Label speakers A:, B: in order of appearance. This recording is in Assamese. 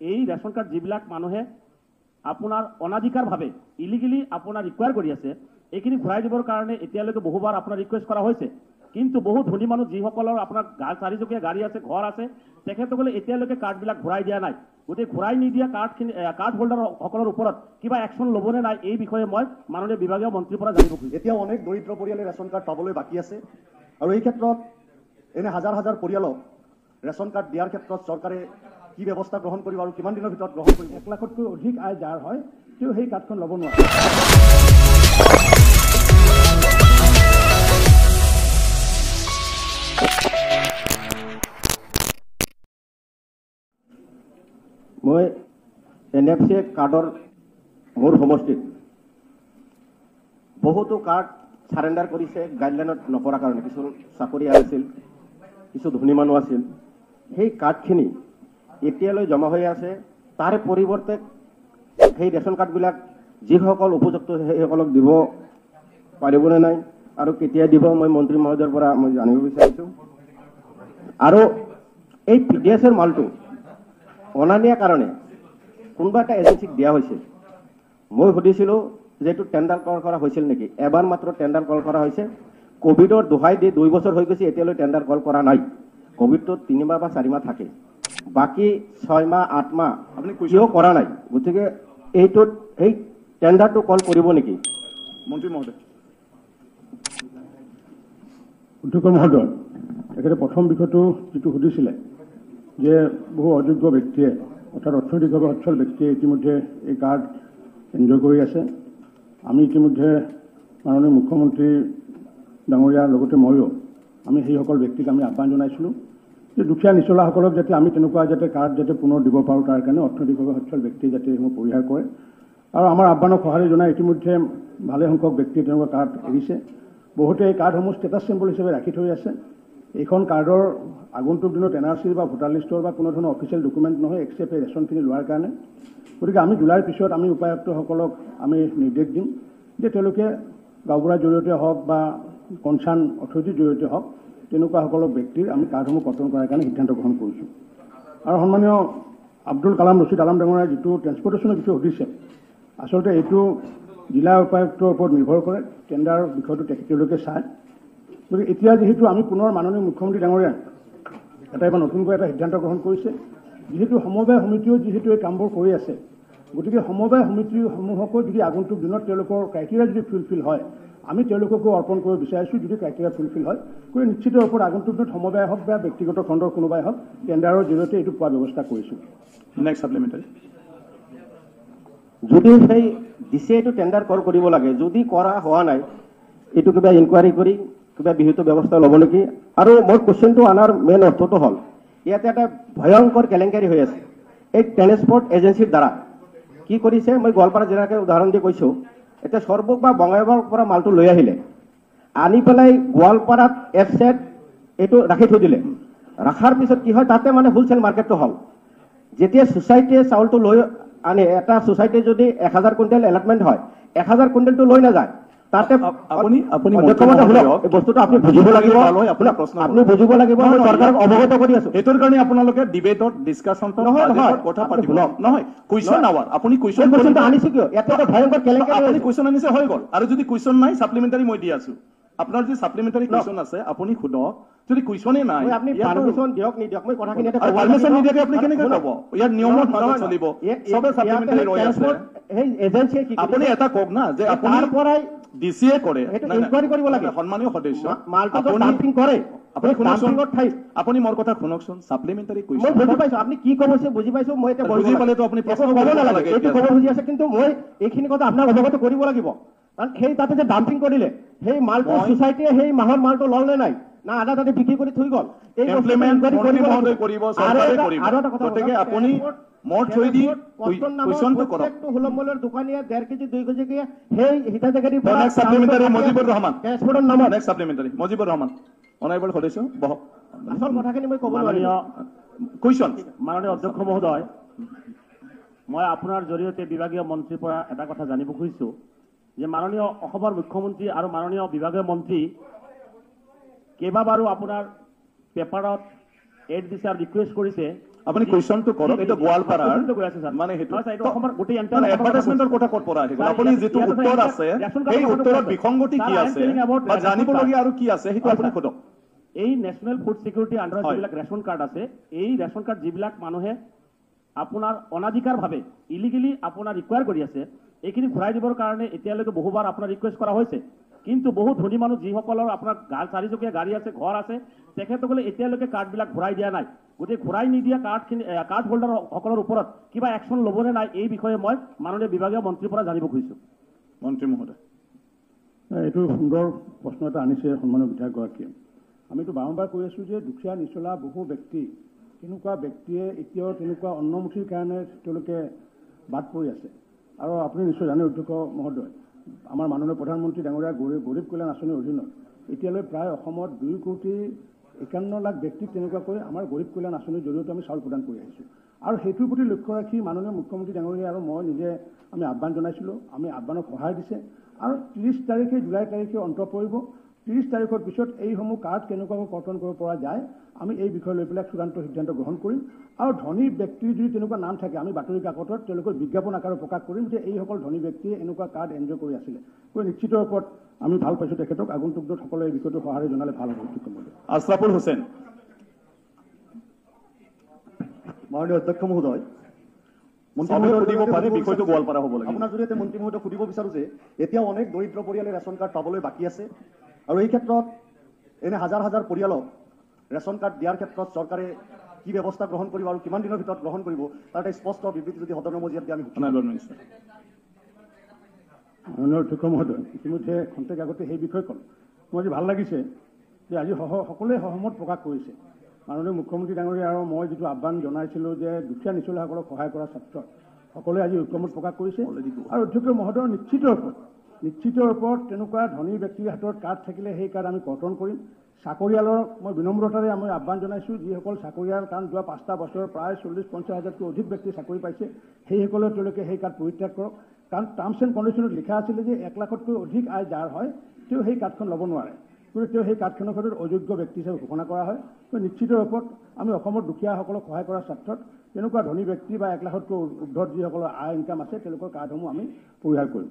A: এই ৰেচন কাৰ্ড যিবিলাক মানুহে আপোনাৰ অনাধিকাৰভাৱে ইলিগেলি আপোনাৰ ৰিকুৱায়াৰ কৰি আছে এইখিনি ঘূৰাই দিবৰ কাৰণে এতিয়ালৈকে বহুবাৰ আপোনাৰ ৰিকুৱেষ্ট কৰা হৈছে। কিন্তু বহু ধনী মানুহ যিসকলৰ আপোনাৰ চাৰিচকীয়া গাড়ী আছে ঘৰ আছে তেখেতসকলে এতিয়ালৈকে কাৰ্ডবিলাক ঘূৰাই দিয়া নাই। গতিকে ঘূৰাই নিদিয়া কাৰ্ডখিনি কাৰ্ড হোল্ডাৰসকলৰ ওপৰত কিবা একশ্যন ল'বনে নাই এই বিষয়ে মই মাননীয় বিভাগীয় মন্ত্ৰীৰ পৰা জানিব খুজিছোঁ।
B: এতিয়াও অনেক দৰিদ্ৰ পৰিয়ালে ৰেচন কাৰ্ড পাবলৈ বাকী আছে। আৰু এই ক্ষেত্ৰত এনে হাজাৰ হাজাৰ পৰিয়ালক ৰেচন কাৰ্ড দিয়াৰ ক্ষেত্ৰত চৰকাৰে কি ব্যৱস্থা গ্ৰহণ কৰিব আৰু কিমান দিনৰ ভিতৰত গ্ৰহণ কৰিব?
C: এক লাখতকৈ অধিক আয় যাৰ হয় তেওঁ সেই কাৰ্ডখন ল'ব নোৱাৰে।
D: মই এন এফ চি কাৰ্ডৰ মোৰ সমষ্টিত বহুতো কাৰ্ড চাৰেণ্ডাৰ কৰিছে গাইডলাইনত নপৰাৰ কাৰণে। কিছু চাকৰিয়াল আছিল কিছু ধনী মানুহ আছিল। সেই কাৰ্ডখিনি এতিয়ালৈ জমা হৈ আছে। তাৰে পৰিৱৰ্তে সেই ৰেচন কাৰ্ডবিলাক যিসকল উপযুক্ত সেইসকলক দিব পাৰিবনে নাই আৰু কেতিয়া দিব মই মন্ত্ৰী মহোদয়ৰ পৰা মই জানিব বিচাৰিছোঁ। আৰু এই পি ডি এছৰ মালটো অনা নিয়াৰ কাৰণে কোনোবা এটা এজেঞ্চিক দিয়া হৈছিল মই সুধিছিলোঁ যে এইটো টেণ্ডাৰ কল কৰা হৈছিল নেকি? এবাৰ মাত্ৰ টেণ্ডাৰ কল কৰা হৈছে। কভিডৰ দোহাই দি দুই বছৰ হৈ গৈছে এতিয়ালৈ টেণ্ডাৰ কল কৰা নাই। কভিডটো তিনিমাহ বা চাৰিমাহ থাকে। বাকী ছয় মাহ আঠ মাহ আপুনি কিয় কৰা নাই? গতিকে এইটোত এই টেণ্ডাৰটো কল কৰিব নেকি?
B: মন্ত্ৰী মহোদয়।
C: অধ্যক্ষ মহোদয় তেখেতে প্ৰথম বিষয়টো যিটো সুধিছিলে যে বহু অযোগ্য ব্যক্তিয়ে অৰ্থাৎ অৰ্থনৈতিকভাৱে সচ্ছল ব্যক্তিয়ে ইতিমধ্যে এই কাৰ্ড এনজয় কৰি আছে। আমি ইতিমধ্যে মাননীয় মুখ্যমন্ত্ৰী ডাঙৰীয়াৰ লগতে ময়ো আমি সেইসকল ব্যক্তিক আমি আহ্বান জনাইছিলোঁ। দুখীয়া নিচলাসকলক যাতে আমি তেনেকুৱা যাতে কাৰ্ড যাতে পুনৰ দিব পাৰোঁ তাৰ কাৰণে অৰ্থনৈতিকভাৱে সচ্ছল ব্যক্তিয়ে যাতে সেইসমূহ পৰিহাৰ কৰে। আৰু আমাৰ আহ্বানক সঁহাৰি জনাই ইতিমধ্যে ভালে সংখ্যক ব্যক্তিয়ে তেনেকুৱা কাৰ্ড এৰিছে। বহুতে এই কাৰ্ডসমূহ ষ্টেটাছ চিম্বল হিচাপে ৰাখি থৈ আছে। এইখন কাৰ্ডৰ আগন্তুক দিনত এন আৰ চিৰ বা ভোটাৰ লিষ্টৰ বা কোনো ধৰণৰ অফিচিয়েল ডকুমেণ্ট নহয় এক্সেপ্ট এই ৰেচনখিনি লোৱাৰ কাৰণে। গতিকে আমি জুলাইৰ পিছত আমি উপায়ুক্তসকলক আমি নিৰ্দেশ দিম যে তেওঁলোকে গাঁওবুঢ়াৰ জৰিয়তে হওক বা কনচাৰ্ণ অথৰিটিৰ জৰিয়তে হওক তেনেকুৱাসকলক ব্যক্তিৰ আমি কাৰ্ডসমূহ কৰ্তন কৰাৰ কাৰণে সিদ্ধান্ত গ্ৰহণ কৰিছোঁ। আৰু সন্মানীয় আব্দুল কালাম ৰচিদ আলাম ডাঙৰীয়াই যিটো ট্ৰেন্সপৰ্টেশ্যনৰ বিষয়ে সুধিছে আচলতে এইটো জিলা উপায়ুক্তৰ ওপৰত নিৰ্ভৰ কৰে টেণ্ডাৰ বিষয়টো তেখেতলোকে চায়। গতিকে এতিয়া যিহেতু আমি পুনৰ মাননীয় মুখ্যমন্ত্ৰী ডাঙৰীয়াই এটা এবাৰ নতুনকৈ এটা সিদ্ধান্ত গ্ৰহণ কৰিছে যিহেতু সমবায় সমিতিও যিহেতু এই কামবোৰ কৰি আছে গতিকে সমবায় সমিতিসমূহকো যদি আগন্তুক দিনত তেওঁলোকৰ ক্ৰাইটেৰিয়া যদি ফুলফিল হয় আমি তেওঁলোককো অৰ্পণ কৰিব বিচাৰিছোঁ যদি ক্ৰাইটেৰিয়া ফুলফিল হয় গতিকে নিশ্চিত ৰূপত আগন্তুক দিনত সমবায় হওক বা ব্যক্তিগত খণ্ডৰ কোনোবাই হওক টেণ্ডাৰৰ জৰিয়তে এইটো পোৱাৰ ব্যৱস্থা কৰিছোঁ।
B: নেক্সট ছাপ্লিমেণ্টাৰী
D: যদি সেই ডি চি এইটো টেণ্ডাৰ কল কৰিব লাগে যদি কৰা হোৱা নাই এইটো কিবা ইনকুৱাৰী কৰি কিবা বিহিত ব্যৱস্থা ল'ব নেকি? আৰু মোৰ কুৱেশ্যনটো অনাৰ মেইন অৰ্থটো হ'ল ইয়াতে এটা ভয়ংকৰ কেলেংকাৰী হৈ আছে। এই ট্ৰেন্সপৰ্ট এজেঞ্চিৰ দ্বাৰা কি কৰিছে মই গোৱালপাৰা জিলাকে উদাহৰণ দি কৈছোঁ। এতিয়া সৰ্বক বা বঙাইগাঁৱৰ পৰা মালটো লৈ আহিলে। আনি পেলাই গোৱালপাৰাত এফ চেট এইটো ৰাখি থৈ দিলে। ৰখাৰ পিছত কি হয় তাতে মানে হোলচেল মাৰ্কেটটো হ'ল। যেতিয়া ছ'চাইটিয়ে চাউলটো লৈ আনে এটা ছ'চাইটিয়ে যদি এক হাজাৰ কুইণ্টেল এলটমেণ্ট হয় এক হাজাৰ কুইণ্টেলটো লৈ নাযায়। তাতে
B: আপুনি আপুনি
D: শুনক, বস্তুটো আপুনি বুজিব লাগিব।
B: আপোনাৰ প্ৰশ্ন
D: আপুনি বুজিব লাগিব মই চৰকাৰক অৱগত কৰি আছো।
B: সেইটোৰ কাৰণে আপোনালোকে ডিবেটত
D: নহয়, নহয়।
B: কথা পাতিব। নহয় কুৱেশ্যন আৱাৰ আপুনি কুৱেশ্যন
D: আনিছো কিয়? ইয়াতে ভয়ংকৰ কেলেংকাৰী
B: আপুনি। কুৱেশ্যন আনিছে হৈ গ'ল। আৰু যদি কুৱেশ্যন নাই ছাপ্লিমেণ্টাৰী মই দি আছো। আপোনাৰ যদি ছাপ্লিমেণ্টাৰী কুৱেশ্যন আছে আপুনি সোধক যদি কুৱেশ্যনে নাই
D: আপুনি পাৰ্মিশ্যন দিয়ক নিদিয়ক মই কথাখিনি ক'ব
B: পাৰ্মিশ্যন। নিদিয়াকে আপুনি কেনেকৈ। ক'ব ইয়াত নিয়মত মাজত
D: নহয়,
B: চলিব।
D: ইয়াতে
B: ছাপ্লিমেণ্টাৰী লৈ আছে।
D: সেই এজেঞ্চিয়ে কি
B: আপুনি? এটা কওক না যে
D: এই
B: আপুনি
D: তাৰ পৰাই
B: ডি চি এ কৰে
D: inquiry কৰিব লাগে।
B: সন্মানীয় সদস্য।
D: মালটো ডাম্পিং কৰে।
B: আপুনি শুনকচোন।
D: ঠাইত
B: আপুনি মোৰ কথা শুনকচোন। ছাপ্লিমেণ্টাৰী
D: মই
B: কুৱেশ্যন
D: বুজি পাইছো। আপুনি কি ক'ব হৈছে বুজি পাইছো। মই এতিয়া
B: বুজি পালেতো। আপুনি প্ৰশ্ন
D: ক'ব নালাগে। এইটো। ক'ব খুজি আছে। কিন্তু মই এইখিনি কথা আপোনাক অৱগত কৰিব লাগিব। কাৰণ সেই তাতে যে ডাম্পিং কৰিলে সেই মালটো ছচাইটিয়ে সেই মাহৰ মালটো ল'ল নে নাই। না আধা তাতে বিক্ৰী কৰি থৈ গ'ল। এই inquiry
B: মন্ত্ৰী
D: লাগিব।
B: মহোদয় কৰিব,
D: আৰু
B: চৰকাৰে
D: এটা-
B: কৰিব।
D: আৰু এটা কথা
B: গতিকে আপুনি মোৰ থ্ৰুৱেদি কুৱেশ্যনটো কৰক।
D: প্ৰত্যেকটো সুলভ দোকানীয়ে ডেৰ কেজি দুই কেজিকে সেই হিতাধিকাৰীৰ পৰা
B: নেক্সট ছাপ্লিমেণ্টাৰী মজিবুৰ ৰহমান।
D: ট্ৰেন্সপৰ্টৰ নামত।
B: Next supplementary Mujibur Rahman. Honourable সদস্য বহক
D: আচল কথাখিনি মই ক'ব
A: মাননীয়
D: নোৱাৰিম
B: কুৱেশ্যন
A: মাননীয় অধ্যক্ষ মহোদয় মই আপোনাৰ জৰিয়তে বিভাগীয় মন্ত্ৰীৰ পৰা এটা কথা জানিব খুজিছোঁ। যে মাননীয় অসমৰ মুখ্যমন্ত্ৰী আৰু মাননীয় বিভাগীয় মন্ত্ৰী কেইবাবাৰো আপোনাৰ পেপাৰত এড দিছে আৰু ৰিকুৱেষ্ট কৰিছে
B: আপুনি কুৱেশ্যনটো কৰক এইটো গোৱালপাৰাৰ। মানে সেইটো
A: গোটেই কথা
B: এডভাৰটাইজমেণ্টৰ
A: কৈছো।
B: কথা ক'ত পৰা আপুনি যিটো উত্তৰ আছে সেই উত্তৰত। বিসংগতি কি আছে বা জানিবলগীয়া। আৰু কি আছে সেইটো আপুনি সোধক
A: এই নেশ্যনেল ফুড চিকিউৰিটি আণ্ডাৰত। যিবিলাক ৰেচন কাৰ্ড আছে এই ৰেচন কাৰ্ড যিবিলাক মানুহে আপোনাৰ অনাধিকাৰভাৱে ইলিগেলি আপোনাৰ ৰিকুৱাৰ কৰি আছে এইখিনি ঘূৰাই দিবৰ কাৰণে এতিয়ালৈকে বহুবাৰ আপোনাৰ ৰিকুৱেষ্ট কৰা হৈছে। কিন্তু বহু ধনী মানুহ যিসকলৰ আপোনাৰ চাৰিচকীয়া গাড়ী আছে ঘৰ আছে তেখেতসকলে এতিয়ালৈকে কাৰ্ডবিলাক ঘূৰাই দিয়া নাই। গতিকে ঘূৰাই নিদিয়া কাৰ্ডখিনি কাৰ্ড হোল্ডাৰ সকলৰ ওপৰত কিবা একশ্যন ল'বনে নাই এই বিষয়ে মই মাননীয় বিভাগীয় মন্ত্ৰীৰ পৰা জানিব খুজিছোঁ।
B: মন্ত্ৰী মহোদয়।
C: এইটো সুন্দৰ প্ৰশ্ন এটা আনিছে সন্মানীয় বিধায়কগৰাকীয়ে। আমিতো বাৰম্বাৰ কৈ আছোঁ যে দুখীয়া নিচলা বহু ব্যক্তি তেনেকুৱা ব্যক্তিয়ে এতিয়াও তেনেকুৱা অন্নমুঠিৰ কাৰণে তেওঁলোকে বাদ পৰি আছে। আৰু আপুনি নিশ্চয় জানে অধ্যক্ষ মহোদয় আমাৰ মাননীয় প্ৰধানমন্ত্ৰী ডাঙৰীয়া গৰীব গৰীব কল্যাণ আঁচনিৰ অধীনত এতিয়ালৈ প্ৰায় অসমত দুই কোটি একাৱন্ন লাখ ব্যক্তিক তেনেকুৱাকৈ আমাৰ গৰীব কল্যাণ আঁচনিৰ জৰিয়তে আমি চাউল প্ৰদান কৰি আহিছোঁ। আৰু সেইটোৰ প্ৰতি লক্ষ্য ৰাখি মাননীয় মুখ্যমন্ত্ৰী ডাঙৰীয়া আৰু মই নিজে আমি আহ্বান জনাইছিলোঁ আমি আহ্বানক সহায় দিছে। আৰু ত্ৰিছ তাৰিখে জুলাই তাৰিখে অন্ত পৰিব। ত্ৰিছ তাৰিখৰ পিছত এইসমূহ কাৰ্ড কেনেকুৱাকৈ কৰ্তন কৰিব পৰা যায় আমি এই বিষয় লৈ পেলাই চূড়ান্ত সিদ্ধান্ত গ্ৰহণ কৰিম। আৰু ধনী ব্যক্তিৰ যদি তেনেকুৱা নাম থাকে আমি বাতৰি কাকতত তেওঁলোকৰ বিজ্ঞাপন আকাৰে প্ৰকাশ কৰিম যে এইসকল ধনী ব্যক্তিয়ে এনেকুৱা কাৰ্ড এনজয় কৰি আছিলে। গতিকে নিশ্চিত ৰূপত আমি ভাল পাইছোঁ তেখেতক। আগন্তুক দিনত সকলোৱে এই বিষয়টো সঁহাৰি জনালে ভাল হ'ব।
B: আছৰাফুল হুছেইন
E: মাননীয় অধ্যক্ষ মহোদয়। আপোনাৰ জৰিয়তে মন্ত্ৰী মহোদয় সুধিব বিচাৰো যে এতিয়াও অনেক দৰিদ্ৰ পৰিয়ালে ৰেচন কাৰ্ড পাবলৈ বাকী আছে। আৰু এই ক্ষেত্ৰত এনে হাজাৰ হাজাৰ পৰিয়ালক ৰেচন কাৰ্ড দিয়াৰ ক্ষেত্ৰত চৰকাৰে কি ব্যৱস্থা গ্ৰহণ কৰিব আৰু কিমান দিনৰ ভিতৰত গ্ৰহণ কৰিব তাৰ এটা স্পষ্ট বিবৃতি যদি সদনৰ মজিয়াত দিয়ে আমি
B: মিনিষ্টাৰ
C: মাননীয় অধ্যক্ষ মহোদয় ইতিমধ্যে খন্তেক আগতে সেই বিষয়ে ক'ল। মোৰ আজি ভাল লাগিছে যে আজি সহ সকলোৱে সহমত প্ৰকাশ কৰিছে। মাননীয় মুখ্যমন্ত্ৰী ডাঙৰীয়া আৰু মই যিটো আহ্বান জনাইছিলোঁ যে দুখীয়া নিচলীয়াসকলক সহায় কৰাৰ ক্ষেত্ৰত সকলোৱে আজি ঐক্যমত প্ৰকাশ কৰিছে। আৰু অধ্যক্ষ মহোদয় নিশ্চিত ৰূপত নিশ্চিত ৰূপত তেনেকুৱা ধনী ব্যক্তিৰ হাতত কাৰ্ড থাকিলে সেই কাৰ্ড আমি কৰ্তন কৰিম। চাকৰিয়ালৰ মই বিনম্ৰতাৰে আমি আহ্বান জনাইছোঁ যিসকল চাকৰিয়াল কাৰণ যোৱা পাঁচটা বছৰত প্ৰায় চল্লিছ পঞ্চাছ হাজাৰতকৈ অধিক ব্যক্তি চাকৰি পাইছে সেইসকলে তেওঁলোকে সেই কাৰ্ড পৰিত্যাগ কৰক। কাৰণ টাৰ্মছ এণ্ড কণ্ডিশ্যনত লিখা আছিলে যে এক লাখতকৈ অধিক আয় যাৰ হয় তেওঁ সেই কাৰ্ডখন ল'ব নোৱাৰে। গতিকে তেওঁ সেই কাৰ্ডখনৰ ক্ষেত্ৰত অযোগ্য ব্যক্তি হিচাপে ঘোষণা কৰা হয়। গতিকে নিশ্চিত ৰূপত আমি অসমৰ দুখীয়াসকলক সহায় কৰাৰ স্বাৰ্থত তেনেকুৱা ধনী ব্যক্তি বা এক লাখতকৈ ঊৰ্ধত যিসকলৰ আয় ইনকাম আছে তেওঁলোকৰ কাৰ্ডসমূহ আমি পৰিহাৰ কৰিম।